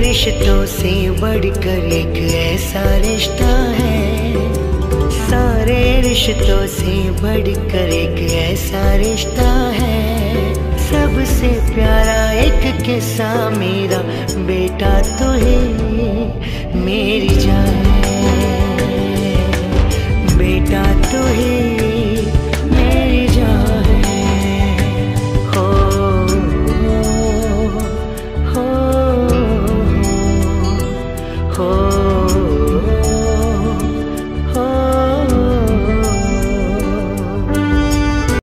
रिश्तों से बढ़कर एक ऐसा रिश्ता है। सारे रिश्तों से बढ़कर एक ऐसा रिश्ता है। सबसे प्यारा एक किस्सा मेरा बेटा तो है, मेरी जान। Oh.